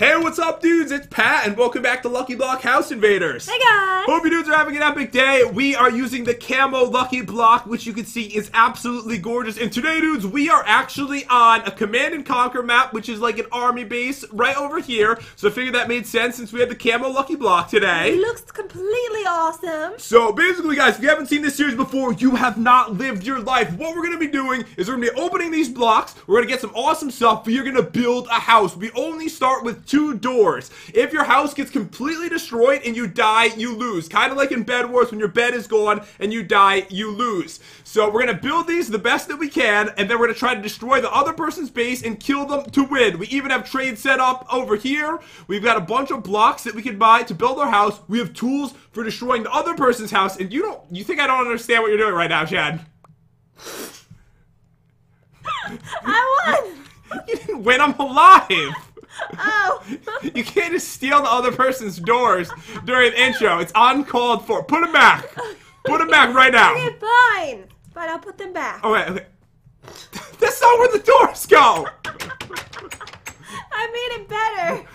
Hey, what's up, dudes? It's Pat, and welcome back to Lucky Block House Invaders. Hey guys! Hope you dudes are having an epic day. We are using the camo Lucky Block, which you can see is absolutely gorgeous. And today, dudes, we are actually on a Command and Conquer map, which is like an army base right over here. So I figured that made sense since we had the camo Lucky Block today. It looks completely awesome. So basically, guys, if you haven't seen this series before, you have not lived your life. What we're gonna be doing is we're gonna be opening these blocks. We're gonna get some awesome stuff, but you're gonna build a house. We only start with two doors. If your house gets completely destroyed and you die, you lose. Kind of like in Bed Wars, when your bed is gone and you die, you lose. So we're gonna build these the best that we can, and then we're gonna try to destroy the other person's base and kill them to win. We even have trade set up over here. We've got a bunch of blocks that we can buy to build our house. We have tools for destroying the other person's house, and you don't you think I don't understand what you're doing right now, Chad? I won! You didn't win, I'm alive! Oh! You can't just steal the other person's doors during the intro. It's uncalled for. Put them back. Put them back right now. okay, fine. Fine, I'll put them back. Okay, okay. That's not where the doors go. I made it better.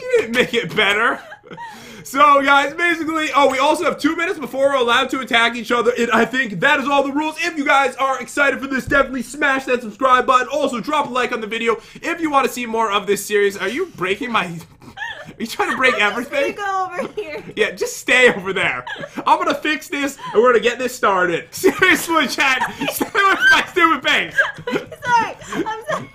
You didn't make it better. So, guys, basically, oh, we also have two minutes before we're allowed to attack each other, and I think that is all the rules. If you guys are excited for this, definitely smash that subscribe button. Also, drop a like on the video if you want to see more of this series. Are you breaking my... Are you trying to break I'm everything? go over here. Yeah, just stay over there. I'm gonna fix this, and we're gonna get this started. Seriously, chat, stay from my stupid base. sorry. I'm sorry.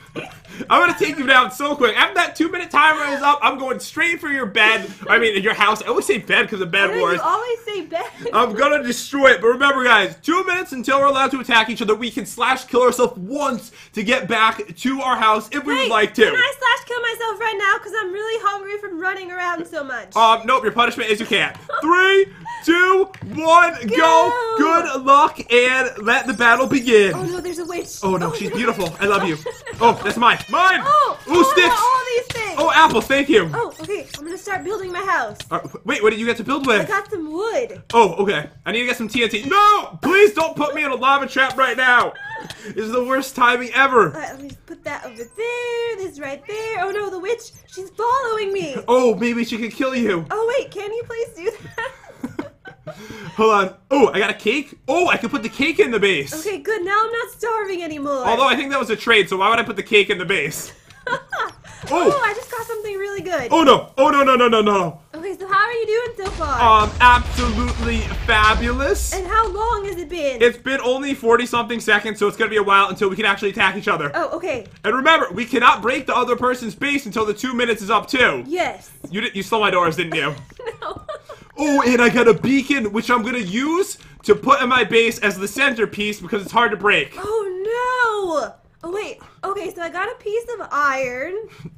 I'm gonna take you down so quick. After that two minute timer is up, I'm going straight for your bed. I mean, your house. I always say bed because of bed wars. you always say bed. I'm gonna destroy it. But remember, guys, two minutes until we're allowed to attack each other. We can slash kill ourselves once to get back to our house if we Hey, would like to. Can I slash kill myself right now? Because I'm really hungry from running around so much. Um, nope, your punishment is you can't. Three, two, one, go. Go. Good luck and let the battle begin. oh no, there's a witch. Oh no, she's beautiful. I love you. Oh, that's mine. Mine! Oh! Ooh, oh, sticks! All these things. Oh, apples, thank you. Oh, okay. I'm gonna start building my house. Uh, wait, what did you get to build with? I got some wood. Oh, okay. I need to get some TNT. No! Please don't put me in a lava trap right now. This is the worst timing ever. Let me put that over there. This right there. Oh no, the witch. She's following me. Oh, maybe she could kill you. Oh wait, can you please do that? Hold on. Oh, I got a cake. Oh, I can put the cake in the base. okay, good. Now I'm not starving anymore. Although I think that was a trade, so why would I put the cake in the base? oh, I just got something really good. Oh no! Oh no no no no no! Okay, so how are you doing so far? Um, absolutely fabulous. and how long has it been? It's been only 40 something seconds, so it's gonna be a while until we can actually attack each other. oh, okay. And remember, we cannot break the other person's base until the two minutes is up too. Yes. You did, you stole my doors, didn't you? Oh, and I got a beacon, which I'm gonna use to put in my base as the centerpiece because it's hard to break. oh no. Oh wait. Okay, so I got a piece of iron.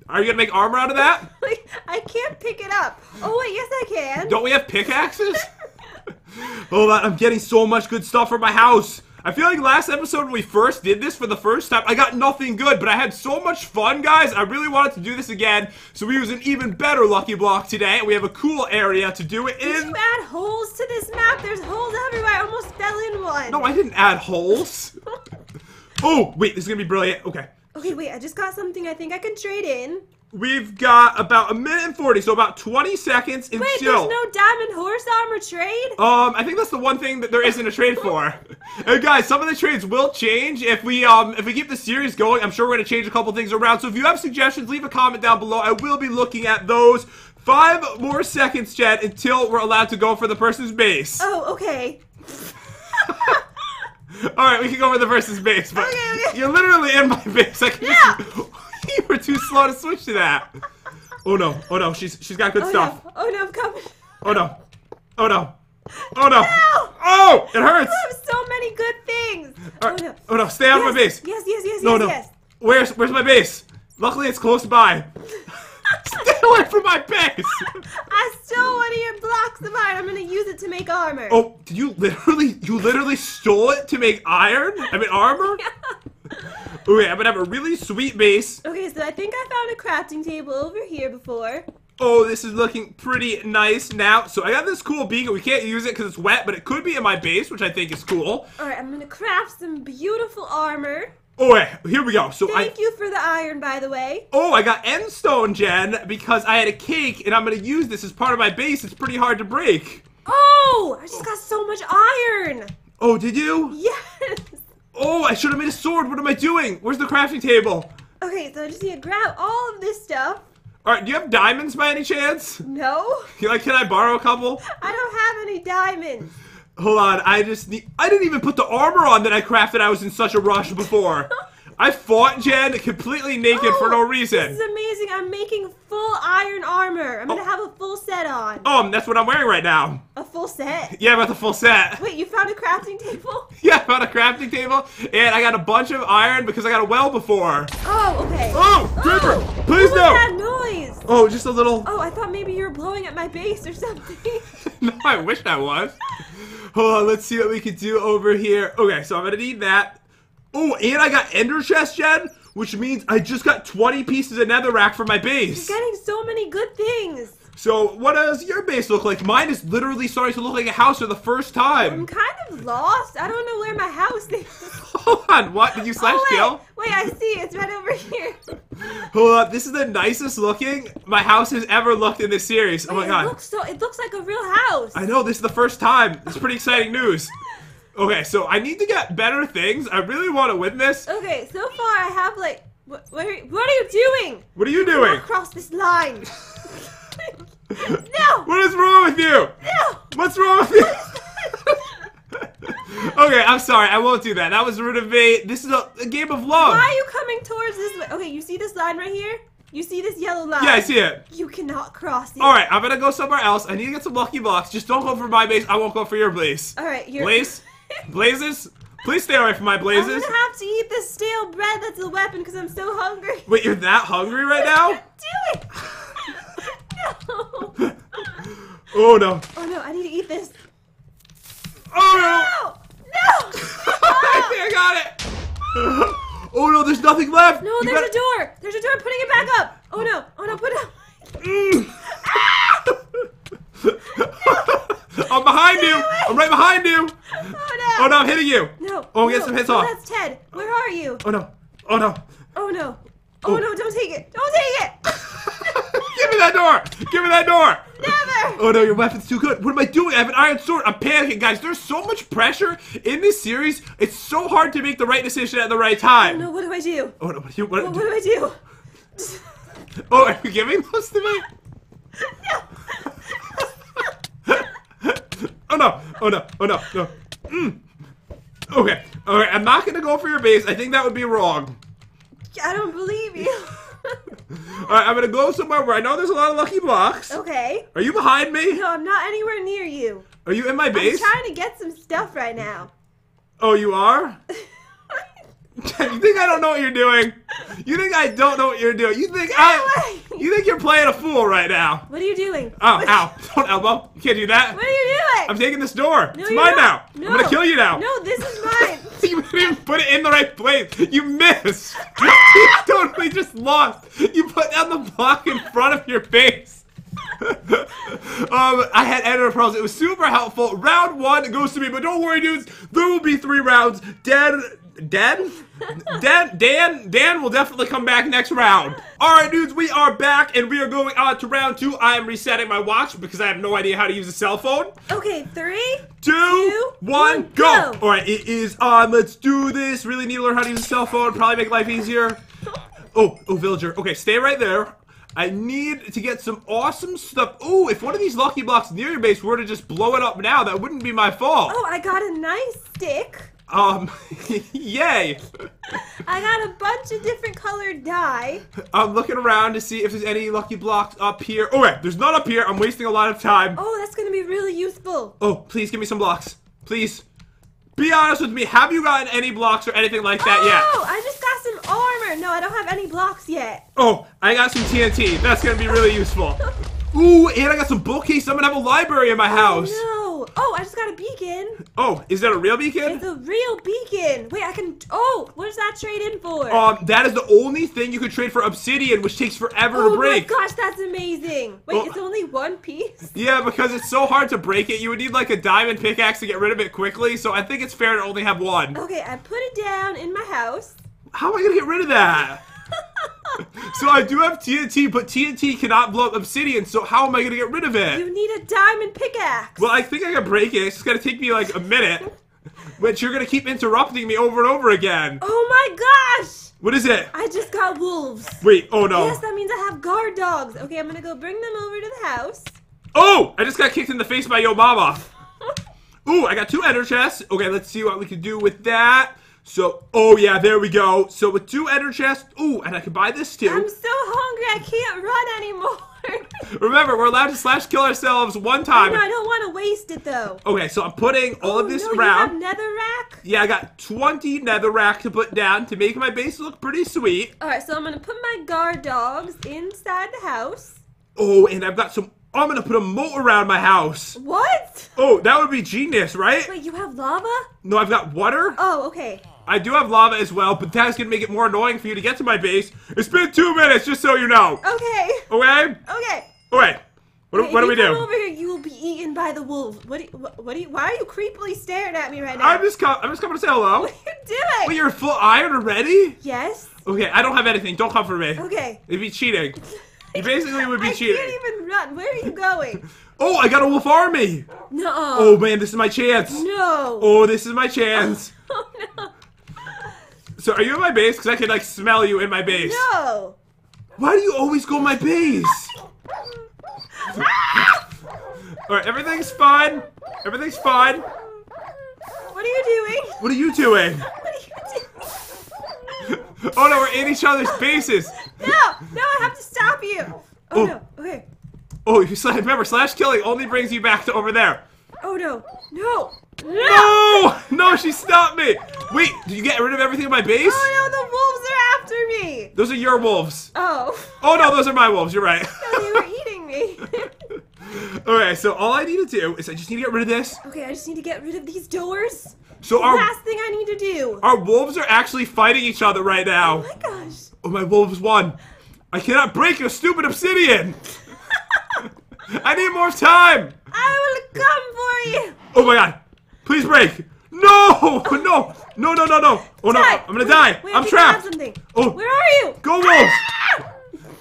Are you gonna make armor out of that? Like I can't pick it up. Oh wait, yes I can. Don't we have pickaxes? Hold on, I'm getting so much good stuff for my house. I feel like last episode when we first did this for the first time, I got nothing good, but I had so much fun, guys. I really wanted to do this again, so we use an even better lucky block today, we have a cool area to do it in. Did you add holes to this map? There's holes everywhere. I almost fell in one. No, I didn't add holes. Oh, wait, this is gonna be brilliant. Okay. Okay, wait, I just got something I think I can trade in. We've got about a minute and 40, so about 20 seconds until. Wait, there's no diamond horse armor trade? Um, I think that's the one thing that there isn't a trade for. and guys, some of the trades will change if we um if we keep the series going. I'm sure we're gonna change a couple things around. So if you have suggestions, leave a comment down below. I will be looking at those. Five more seconds, Chad, until we're allowed to go for the person's base. Oh, okay. All right, we can go for the person's base, but Okay, okay. you're literally in my base. I can just. you were too slow to switch to that. Oh no! Oh no! She's she's got good Oh stuff. no. Oh no, I'm coming. Oh no! Oh no! Oh no! No! Oh! It hurts! I have so many good things. All Oh right. no. Oh no! Stay out of my base! Yes, yes, yes, No, yes, no. yes. Where's Where's my base? Luckily, it's close by. Stay away from my base! I stole one of your blocks of iron. I'm gonna use it to make armor. Oh, did you literally? You literally stole it to make iron? I mean armor? Okay, I'm gonna have a really sweet base. Okay, so I think I found a crafting table over here before. Oh, this is looking pretty nice now. So I got this cool beacon. We can't use it because it's wet, but it could be in my base, which I think is cool. Alright, I'm gonna craft some beautiful armor. Oh, wait, here we go. So Thank I. you for the iron, by the way. Oh, I got end stone, Jen, because I had a cake, and I'm gonna use this as part of my base. It's pretty hard to break. Oh, I just got so much iron. Oh, did you? Yes. Oh, I should have made a sword. What am I doing? Where's the crafting table? Okay, so I just need to grab all of this stuff. All right, do you have diamonds by any chance? No, Like, can I borrow a couple? I don't have any diamonds. Hold on, I just need. I didn't even put the armor on that I crafted. I was in such a rush before. I fought Jen completely naked for no reason. This is amazing. I'm making full iron armor. I'm gonna Oh. have a full set on. Um, that's what I'm wearing right now. A full set. Yeah, about the full set. Wait, you found a crafting table? Yeah, I found a crafting table, and I got a bunch of iron because I got a well before. Oh, okay. Oh, Creeper! Oh, Please what no! that noise? Oh, just a little. Oh, I thought maybe you were blowing at my base or something. no, I wish I was. Hold on, let's see what we can do over here. Okay, so I'm gonna need that. Oh, and I got ender chest, Jen, which means I just got 20 pieces of netherrack for my base. You're Getting so many good things. So, what does your base look like? Mine is literally starting to look like a house for the first time. I'm kind of lost. I don't know where my house is. Hold on, what? Did you oh, slash oh, wait. kill? Wait, I see. It's right over here. Hold up. this is the nicest looking my house has ever looked in this series. Oh my god. It looks so. It looks like a real house. I know, this is the first time. It's pretty exciting news. Okay, so I need to get better things. I really want to win this. Okay, so far I have like. What, what, are, what are you doing? What are you Do doing? cross this line. no. What is wrong with you? No. What's wrong with you? okay, I'm sorry. I won't do that. That was rude of me. This is a, a game of love. Why are you coming towards this way? Okay, you see this line right here? You see this yellow line? Yeah, I see it. You cannot cross it. All right, I'm gonna go somewhere else. I need to get some lucky blocks. Just don't go for my base. I won't go for your base. All right, you're. Blaze, blazes. Please stay away from my blazes. I'm gonna have to eat this stale bread that's a weapon because I'm so hungry. Wait, you're that hungry right now? Do it! no! Oh no. Oh no, I need to eat this. Oh No! No! no. I think I got it. Oh no, there's nothing left. No, You there's gotta- a door! There's a door, putting it back up! Oh no, oh no, put it up! Mm. I'm behind you. I'm right behind you. Oh no! I'm hitting you. No! Oh, no, get some hits no, off. that's Ted! Where are you? Oh no. Oh no. Oh no! Oh Oh. no, don't take it! Don't take it! Give me that door. Give me that door. Never! Oh no, your weapon's too good. What am I doing? I have an iron sword. I'm panicking, guys. There's so much pressure in this series. It's so hard to make the right decision at the right time. Oh no, what do I do? Oh no, what, do you, what, What, what do I do? Oh, are you giving those to me? Oh no! Oh no! Oh no! No! Mm. Okay. All right. I'm not gonna go for your base. I think that would be wrong. I don't believe you. All right. I'm gonna go somewhere where I know there's a lot of lucky blocks. okay. Are you behind me? No, I'm not anywhere near you. Are you in my base? I'm trying to get some stuff right now. Oh, you are. you think I don't know what you're doing? You think I don't know what you're doing? You think I? You think you're playing a fool right now? What are you doing? Oh, what, ow! Don't elbow. You can't do that. What are you doing? I'm taking this door. No, it's mine not. now. No. I'm gonna kill you now. No, this is mine. You didn't even put it in the right place. You missed. you totally just lost. You put down the block in front of your face. um, I had ender pearls. It was super helpful. Round one goes to me, but don't worry, dudes. There will be three rounds. Dan, Dan, Dan, Dan, Dan will definitely come back next round. All right, dudes, we are back, and we are going on to round two. I am resetting my watch because I have no idea how to use a cell phone Okay, three. two, one, one, go! go. All right, it is on. Let's do this. Really need to learn how to use a cell phone. Probably make life easier. Oh, oh, villager. Okay, stay right there. I need to get some awesome stuff. Oh, if one of these lucky blocks near your base were to just blow it up now, that wouldn't be my fault. Oh, I got a nice stick. Um, yay! I got a bunch of different colored dye. I'm looking around to see if there's any lucky blocks up here. Oh, wait, there's none up here. I'm wasting a lot of time. Oh, that's gonna be really useful. Oh, please give me some blocks. Please. Be honest with me. Have you gotten any blocks or anything like that yet? Oh, I just got some armor. No, I don't have any blocks yet. Oh, I got some TNT. That's gonna be really useful. Ooh, and I got some bookcase. I'm gonna have a library in my house. No. Oh, I just got a beacon. Oh, is that a real beacon? It's a real beacon. Wait, I can. Oh, what does that trade in for? Um, that is the only thing you could trade for obsidian, which takes forever oh to break. Oh my gosh, that's amazing. Wait, Oh. it's only one piece. Yeah, because it's so hard to break it. You would need like a diamond pickaxe to get rid of it quickly. So I think it's fair to only have one. Okay, I put it down in my house. How am I gonna get rid of that? so I do have TNT, but TNT cannot blow up obsidian. So how am I gonna get rid of it? You need a diamond pickaxe. Well, I think I can break it. It's just gonna take me like a minute. But you're gonna keep interrupting me over and over again. oh my gosh! What is it? I just got wolves. Wait, oh no. Yes, that means I have guard dogs. Okay, I'm gonna go bring them over to the house. Oh! I just got kicked in the face by Yo Mama. Ooh, I got two ender chests. Okay, let's see what we can do with that. So, oh yeah, there we go. So with two ender chests, ooh, and I can buy this too. I'm so hungry, I can't run anymore. Remember, we're allowed to slash kill ourselves one time. I don't want to waste it though. Okay, so I'm putting all of Oh, this no, around. You have netherrack? Yeah, I got 20 Nether netherrack to put down to make my base look pretty sweet. Alright, so I'm gonna put my guard dogs inside the house. Oh, and I've got some. I'm gonna put a moat around my house. What? Oh, that would be genius, right? Wait, you have lava? No, I've got water. Oh, okay. I do have lava as well, but that's gonna make it more annoying for you to get to my base. It's been two minutes, just so you know. Okay. Okay? Okay. Okay. What, Wait, what do if we you come do? over here, you will be eaten by the wolves. What do you, what, what do you, why are you creepily staring at me right now? I'm just com- I'm just coming to say hello. What are you doing? Wait, you're full iron already? yes? Okay, I don't have anything. Don't come for me. Okay. It'd be cheating. You basically would be I cheating. I can't even run. Where are you going? Oh, I got a wolf army. No. Oh man, this is my chance. No. Oh, this is my chance. Oh, no. So are you in my base? Because I can like smell you in my base. No. Why do you always go in my base? Alright, everything's fine. Everything's fine. What are you doing? What are you doing? What are you doing? Oh no, we're in each other's bases. No, no, I have to stop you. Oh, Oh. no. Okay. Oh, you slash, remember, slash killing only brings you back to over there. Oh no. No. No. No! She stopped me! Wait, did you get rid of everything in my base? Oh no, the wolves are after me. Those are your wolves. Oh. Oh no, those are my wolves, you're right. No, they were eating me. okay, so all I need to do is I just need to get rid of this. okay, I just need to get rid of these doors. So our, Last thing I need to do. our wolves are actually fighting each other right now. Oh my gosh. Oh, my wolves won. I cannot break your stupid obsidian. I need more time. I will come for you. Oh my god. Please break. No! No! No, no, no, no. Oh no, I'm gonna Wait, die. Wait, I'm think I have trapped. Oh. Where are you? Go wolves! Ah!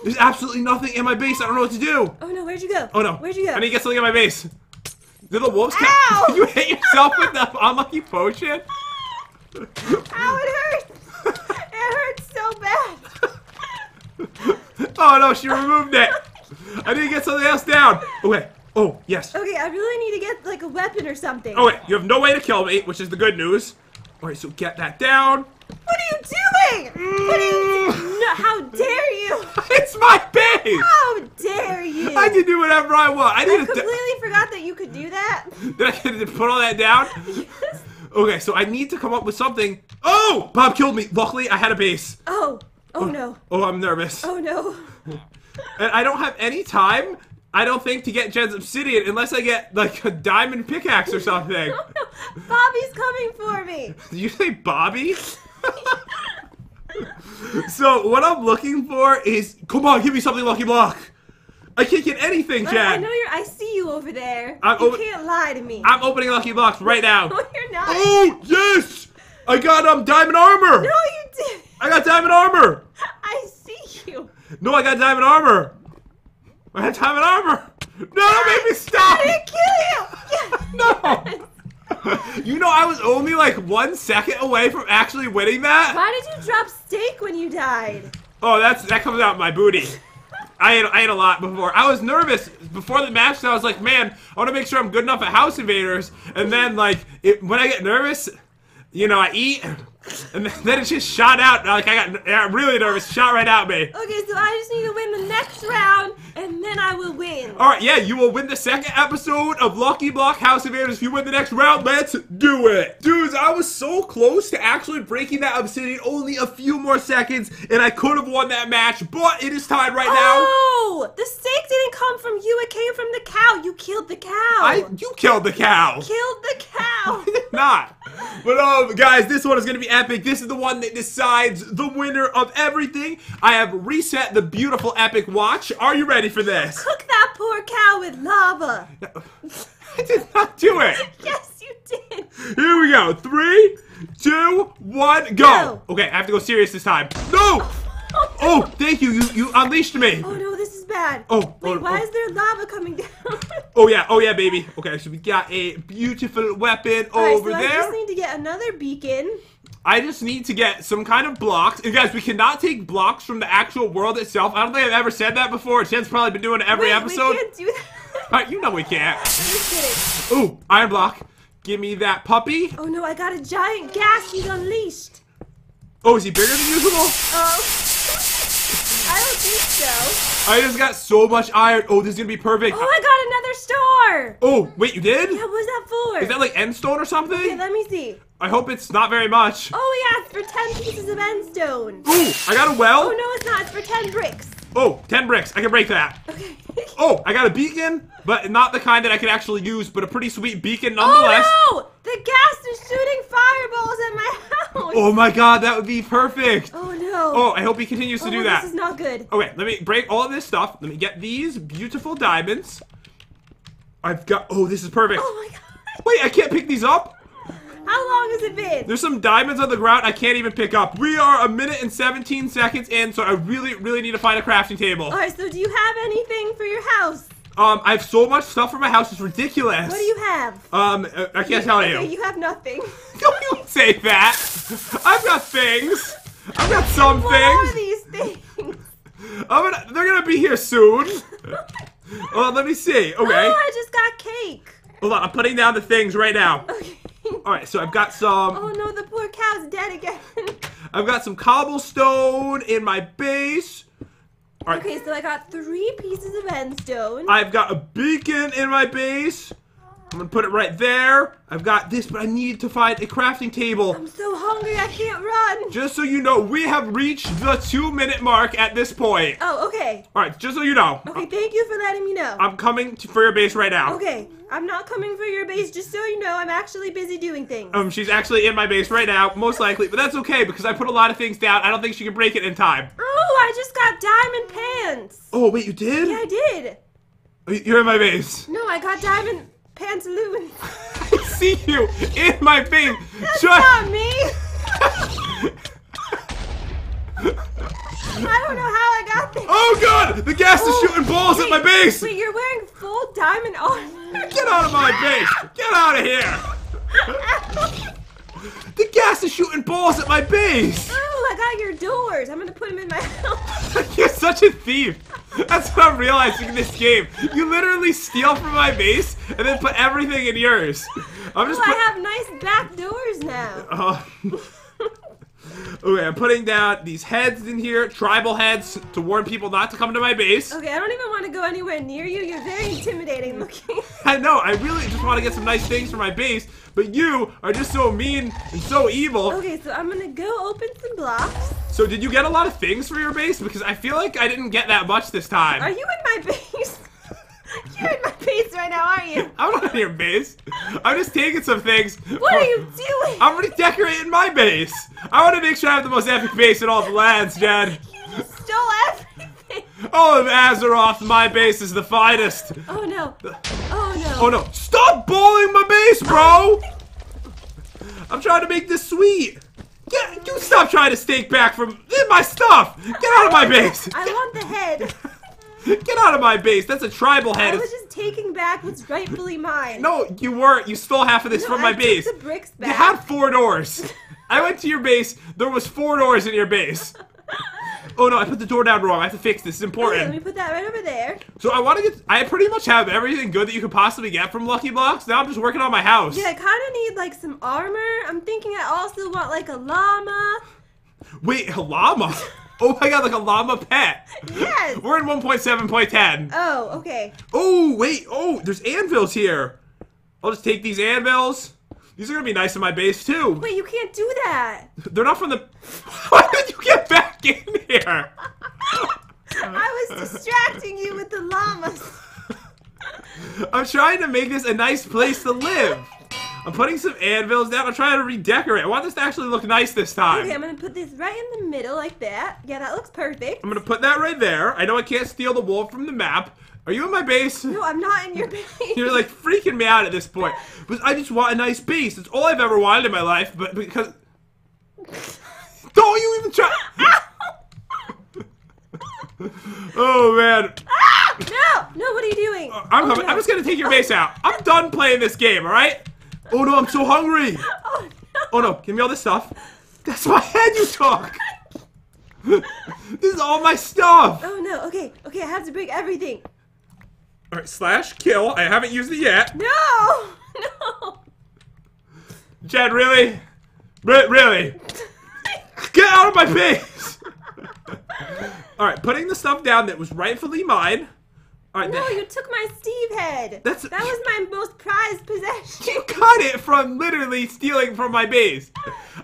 There's absolutely nothing in my base. I don't know what to do. Oh no, where'd you go? Oh no. Where'd you go? I need to get something in my base. Did the wolves Ow! Did you hit yourself with the unlucky potion? Ow, it hurts. it hurts so bad. Oh no, she removed it. I need to get something else down. Okay. Oh, yes. Okay, I really need to get like a weapon or something. Oh wait, you have no way to kill me, which is the good news. Alright, so get that down. What are you doing? What are you? Mm. No, how dare you? It's my base! How dare you? I can do whatever I want. I I completely forgot that you could do that. Did I get to put all that down? yes. Okay, so I need to come up with something. Oh! Bob killed me. Luckily, I had a base. Oh, oh no. Oh, I'm nervous. Oh no. And I don't have any time, I don't think, to get Jen's obsidian unless I get, like, a diamond pickaxe or something. Oh no. Bobby's coming for me. Did you say Bobby? so, what I'm looking for is. Come on, give me something, Lucky Block! I can't get anything, I, I know you're. I see you over there. I'm you can't lie to me. I'm opening Lucky Blocks right now. no, you're not. Oh, yes! I got, um, diamond armor! No, you did. I got diamond armor! I see you. No, I got diamond armor! I had diamond armor! No, don't make me stop! I didn't kill you. Yes. No! You know, I was only like one second away from actually winning that. Why did you drop steak when you died? Oh, that's that comes out my booty. I ate, I ate a lot before. I was nervous before the match. I was like, man, I want to make sure I'm good enough at House Invaders. And then, like, it, when I get nervous, you know, I eat, and then it just shot out. Like, I got really nervous. Shot right at me. Okay, so I just need to win the next round, and then I will win. All right, yeah, you will win the second episode of Lucky Block House Invaders if you win the next round. Let's do it. Dudes, I was so close to actually breaking that obsidian. Only a few more seconds, and I could have won that match, but it is tied right now. Oh, the steak didn't come from you. It came from the cow. You killed the cow. I you killed the cow. killed the cow. Not. But um, guys, this one is gonna be epic. This is the one that decides the winner of everything. I have reset the beautiful epic watch. Are you ready for this? Cook that poor cow with lava. I did not do it. Yes, you did. Here we go. Three, two, one, go. Go. Okay, I have to go serious this time. No! Oh, thank you. You you unleashed me. Oh no, this is bad. Oh, Wait, oh, why oh. is there lava coming down? Oh yeah, oh yeah, baby. Okay, so we got a beautiful weapon Alright, over so I just need to get another beacon. I just need to get some kind of blocks. And guys, we cannot take blocks from the actual world itself. I don't think I've ever said that before. Jen's probably been doing it every Wait, episode. We can't do that. Alright, uh, you know we can't. Just kidding. Ooh, iron block. Give me that puppy. Oh no, I got a giant Ghast he's unleashed. Oh, is he bigger than usual? Oh. I don't think so. I just got so much iron. Oh, this is gonna be perfect. Oh, I got another star. Oh, wait, you did? Yeah, what was that for? Is that like end stone or something? Okay, let me see. I hope it's not very much. Oh yeah, it's for 10 pieces of end stone. Ooh, I got a well. Oh no, it's not. It's for 10 bricks. Oh, 10 bricks. I can break that. Okay. Oh, I got a beacon, but not the kind that I can actually use, but a pretty sweet beacon nonetheless. Oh no! The Ghast is shooting fireballs at my house. Oh my god, that would be perfect. Oh no. Oh, I hope he continues to Oh, do that. This is not good. Okay, let me break all of this stuff. Let me get these beautiful diamonds. I've got. Oh, this is perfect. Oh my god. Wait, I can't pick these up? How long has it been? There's some diamonds on the ground I can't even pick up. We are a minute and 17 seconds in, so I really, really need to find a crafting table. Alright, so do you have anything for your house? Um, I have so much stuff for my house, it's ridiculous. What do you have? Um, uh, I can't tell you. Okay, you have nothing. Don't you say that. I've got things. I've got some What are things. these things? I'm gonna, they're gonna be here soon. well, let me see. Okay. Oh, I just got cake. Hold on, I'm putting down the things right now. Okay. Alright, so I've got some Oh no, the poor cow's dead again. I've got some cobblestone in my base. Alright. okay, so I got three pieces of endstone. I've got a beacon in my base. I'm gonna put it right there. I've got this, but I need to find a crafting table. I'm so hungry I can't run. Just so you know, we have reached the two minute mark at this point. Oh, okay. Alright, just so you know. Okay, thank you for letting me know. I'm coming to, for your base right now. Okay, I'm not coming for your base, just so you know, I'm actually busy doing things. Um, she's actually in my base right now, most likely, but that's okay because I put a lot of things down. I don't think she can break it in time. Oh, I just got diamond pants. Oh, wait, you did? Yeah, I did. Oh, You're in my base. No, I got diamond pantaloons. I see you in my face. That's Try- not me. I don't know how I got there. Oh god! The Ghast is Oh, shooting balls at my base! Wait, you're wearing full diamond armor. Get out of my base! Get out of here! The Ghast is shooting balls at my base! Oh, I got your doors. I'm gonna put them in my house. You're such a thief! That's what I'm realizing in this game. You literally steal from my base and then put everything in yours. I'm just I have nice back doors now. Uh, okay, I'm putting down these heads in here, tribal heads, to warn people not to come to my base. Okay, I don't even want to go anywhere near you. You're very intimidating looking. I know, I really just want to get some nice things for my base, but you are just so mean and so evil. Okay, so I'm gonna go open some blocks. So did you get a lot of things for your base? Because I feel like I didn't get that much this time. Are you in my base? You're in my base right now, aren't you? I'm not in your base. I'm just taking some things. What are you doing? I'm already decorating my base. I want to make sure I have the most epic base in all the lands, Jen. You stole everything. Oh, Azeroth, my base is the finest. Oh no. Oh no. Oh no, stop bullying my base, bro! I'm trying to make this sweet. Get, you stop trying to stake back from my stuff. Get out of my base. I want the head. Get out of my base. That's a tribal head. I was just taking back what's rightfully mine. No, you weren't. You stole half of this No, from my I took base. the bricks back. You had four doors. I went to your base. There was four doors in your base. Oh no, I put the door down wrong. I have to fix this. It's Okay, let me put that right over there. So I want to get. I pretty much have everything good that you could possibly get from Lucky Blocks. Now I'm just working on my house. Yeah, I kind of need like some armor. I'm thinking I also want like a llama. Wait, a llama? Oh my god, like a llama pet. Yes. We're in 1.7.10. Oh, okay. Oh, wait. Oh, there's anvils here. I'll just take these anvils. These are gonna be nice in my base too. Wait, you can't do that. They're not from the. Why did you get back in here? I was distracting you with the llamas. I'm trying to make this a nice place to live. I'm putting some anvils down. I'm trying to redecorate. I want this to actually look nice this time. Okay, I'm gonna put this right in the middle like that. Yeah, that looks perfect. I'm gonna put that right there. I know I can't steal the wool from the map. Are you in my base? No, I'm not in your base. You're like freaking me out at this point. But I just want a nice base. That's all I've ever wanted in my life. But because don't you even try. oh man, ah! no, no, what are you doing? Uh, I'm oh, coming. no. I'm just gonna take your oh. base out. I'm done playing this game. All right. Oh no, I'm so hungry. Oh no. Oh no, give me all this stuff. That's my head you talk. this is all my stuff. Oh no. Okay, okay, I have to break everything. All right, slash kill. I haven't used it yet. No, no. Jen, really? Re- really? Get out of my face. Alright, putting the stuff down that was rightfully mine. No, th- you took my Steve head. That's- that was my most prized possession. you got it from literally stealing from my base.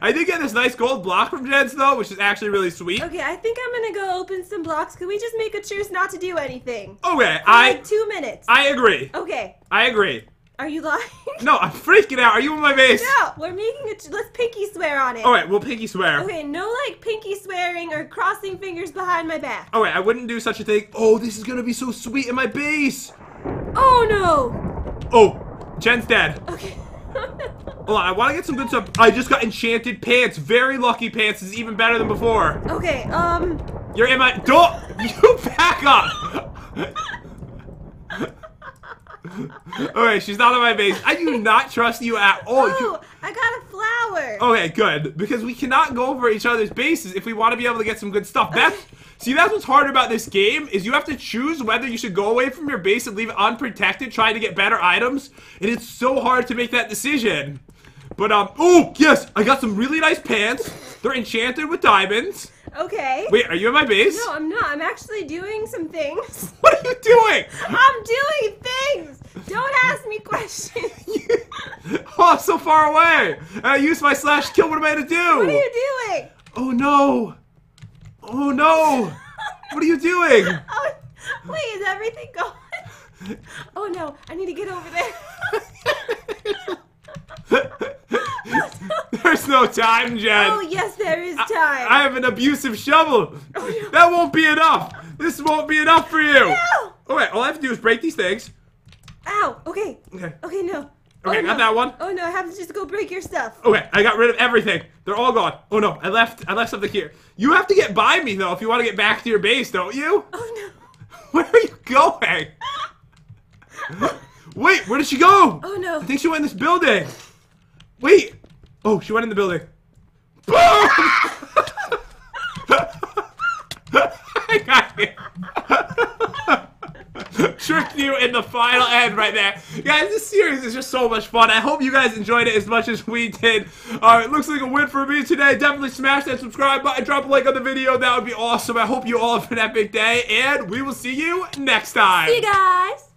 I did get this nice gold block from Jen's though, which is actually really sweet. Okay, I think I'm gonna go open some blocks. Can we just make a truce not to do anything? Okay, I like two minutes. I agree. okay, I agree. Are you lying? No, I'm freaking out. Are you in my base? No, we're making a. Tr- let's pinky swear on it. Alright, we'll pinky swear. Okay, no like pinky swearing or crossing fingers behind my back. Alright, I wouldn't do such a thing. Oh, this is gonna be so sweet in my base. Oh no. Oh, Jen's dead. Okay. Hold on, I want to get some good stuff. I just got enchanted pants. Very lucky pants is even better than before. okay. Um. You're in my don't you back up. okay, she's not on my base. I do not trust you at all. You, Oh, I got a flower. okay, good because we cannot go over each other's bases if we want to be able to get some good stuff. That's see, that's what's hard about this game is you have to choose whether you should go away from your base and leave it unprotected, trying to get better items, and it's so hard to make that decision. But um, oh yes, I got some really nice pants. They're enchanted with diamonds. Okay. Wait, are you in my base? No, I'm not. I'm actually doing some things. What are you doing? I'm doing things. Don't ask me questions. oh, so far away. I used my slash kill. What am I gonna do? What are you doing? Oh no. Oh no. What are you doing? Oh, wait, is everything gone? Oh no, I need to get over there. There's no time, Jen. Oh yes, there is time. I have an abusive shovel. Oh, no. That won't be enough. This won't be enough for you. No. Okay, all I have to do is break these things. Ow. Okay. Okay. Okay. No. Okay, oh, no. that one. Oh no, I have to just go break your stuff. Okay, I got rid of everything. They're all gone. Oh no, I left I left something here. You have to get by me though if you want to get back to your base, don't you? Oh no. Where are you going? Wait, where did she go? Oh no. I think she went in this building. Wait. Oh, she went in the building. Boom! I got you. Tricked you in the final end right there. Guys, this series is just so much fun. I hope you guys enjoyed it as much as we did. Uh, Alright, looks like a win for me today. Definitely smash that subscribe button, drop a like on the video. That would be awesome. I hope you all have an epic day, and we will see you next time. See you guys.